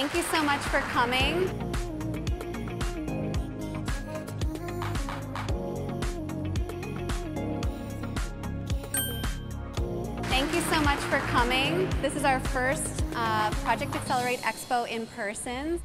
Thank you so much for coming. Thank you so much for coming. This is our first uh, Project Accelerate Expo in person.